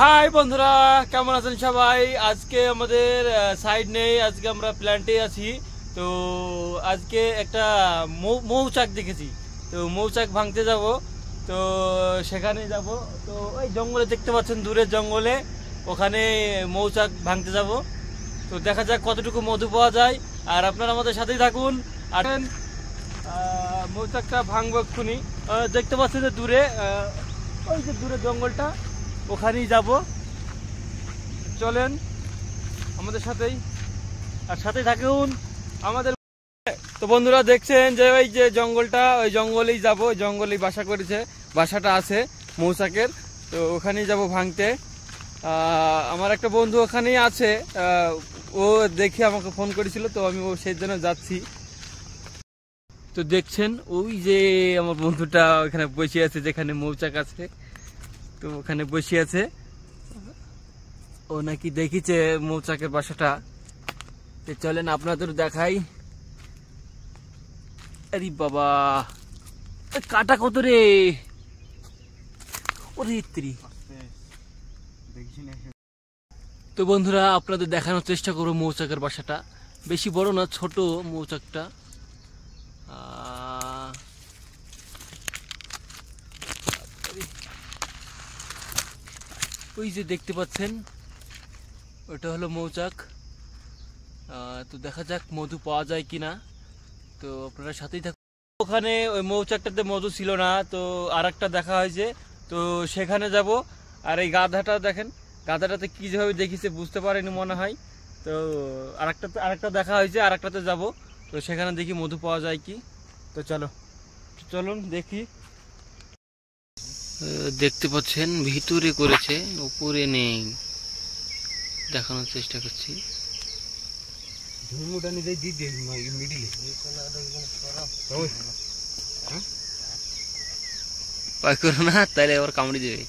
High বন্ধুরা, কেমন আছেন সবাই? আজকে আমাদের সাইড নেই, আজকে আমরা প্ল্যান্টে আছি। তো আজকে একটা মৌচাক দেখেছি। তো মৌচাক ভাঙতে যাব। তো সেখানে যাব। তো ওই জঙ্গলে দেখতে পাচ্ছেন, দূরের জঙ্গলে ওখানে মৌচাক ভাঙতে যাব। তো দেখা যাক কতটুকু মধু পাওয়া যায়। আর আপনারা আমাদের সাথেই থাকুন। আর মৌচাকটা ভাঙবো এক্ষুনি। দেখতে পাচ্ছেন যে দূরে ওই যে দূরে জঙ্গলটা। ওখানেই যাব। চলেন আমাদের সাথেই। আর সাথে থাকুন আমাদের তো বন্ধুরা দেখছেন যে ওই যে জঙ্গলটা, ওই জঙ্গলেই যাব, ওই জঙ্গলেই বাসা করেছে, বাসাটা আছে মৌচাকের তো ওখানেই যাব ভাঙতে। আমার একটা বন্ধু ওখানেই আছে ও দেখে আমাকে ফোন করেছিল, তো আমি ও সেই জন্য যাচ্ছি। তো দেখছেন, ওই যে আমার বন্ধুটা ওখানে বসে আছে যেখানে মৌচাক আছে। তো ওখানে বসে আছে। ও নাকি দেখিছে মৌচাকের বাসাটা। চলেন আপনাদের দেখাই। আরে বাবা কাটা কত রে? তো বন্ধুরা, আপনাদের দেখানোর চেষ্টা করব মৌচাকের বাসাটা। বেশি বড় না, ছোট মৌচাকটা। ওই যে দেখতে পাচ্ছেন, ওটা হলো মৌচাক। তো দেখা যাক মধু পাওয়া যায় কি না তো আপনারা সাথেই থাকুন। ওখানে ওই মৌচাকটাতে মধু ছিল না, তো আর একটা দেখা হয়েছে। তো সেখানে যাব। আর এই গাধাটা দেখেন, গাধাটাতে কি যেভাবে দেখিছে বুঝতে পারেনি মনে হয়। তো আরেকটাতে আরেকটা দেখা হয়েছে, আরেকটাতে যাব। তো সেখানে দেখি মধু পাওয়া যায় কি। তো চলো, চলুন দেখি। দেখতে পাচ্ছেন ভিতরে করেছে উপরে নেই। দেখানোর চেষ্টা করছি। ধর্মটা নিজেই দিয়ে দিয়ে মিডিলে পাই করো না তাহলে আবার কামড়ে দেবে।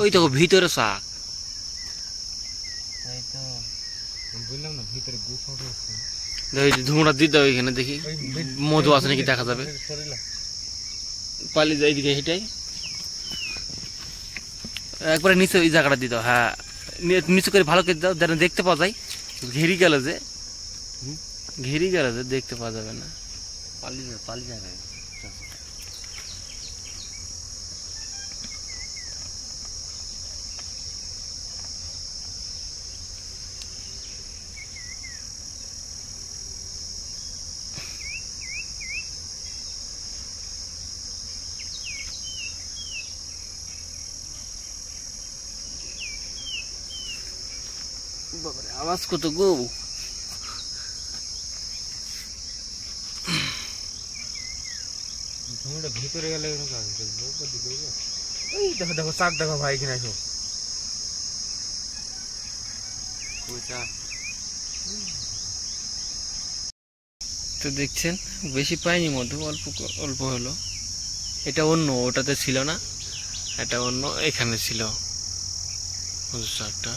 ওই তো ভিতরে শাক। বললাম না ভিতরে গুফা ধুমড়া এখানে দেখি। মধু আছে নাকি দেখা যাবে। পালিয়ে যায় এদিকে হেঁটাই একবারে নিচে ওই জায়গাটা দিত হ্যাঁ। নিচু করে ভালো করে দাও যেন দেখতে পাওয়া যায়। ঘেরি গেল যে। ঘেরি গেল যে দেখতে পাওয়া যাবে না। পালিয়ে পালিয়ে যাবে। বাবারে আওয়াজ কত গো? ভিতরে গেলে এই দেখো দেখো শাক দেখো ভাই কিনা এসো তো দেখছেন বেশি পাইনি মধু অল্প অল্প হলো। এটা অন্য ওটাতে ছিল না এটা অন্য এখানে ছিল। মধু শাকটা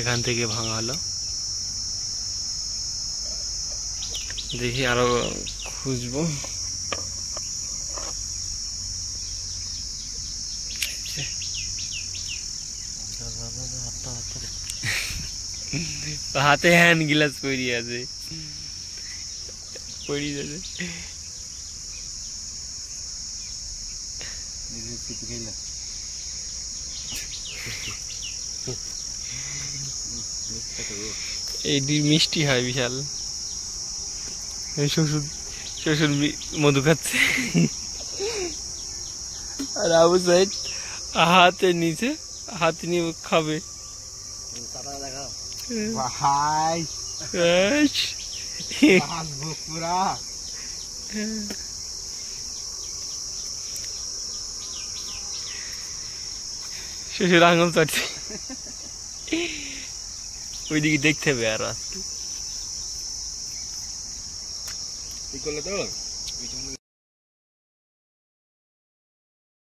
এখান থেকে ভাঙা হলো দেখি আরও খুঁজবো হাতে হ্যান্ড গ্লাস পরি আছে পড়ি যাবে এইটি মিষ্টি হয় বিশাল। এই শ্বশুর শ্বশুর মধু খাচ্ছে। আর আবু সাইড হাতে নিচে হাতে নিয়ে খাবে। ভাই। পুরা। শ্বশুর আঙুল চাটছে ওইদিকে দেখতে হবে আর তো?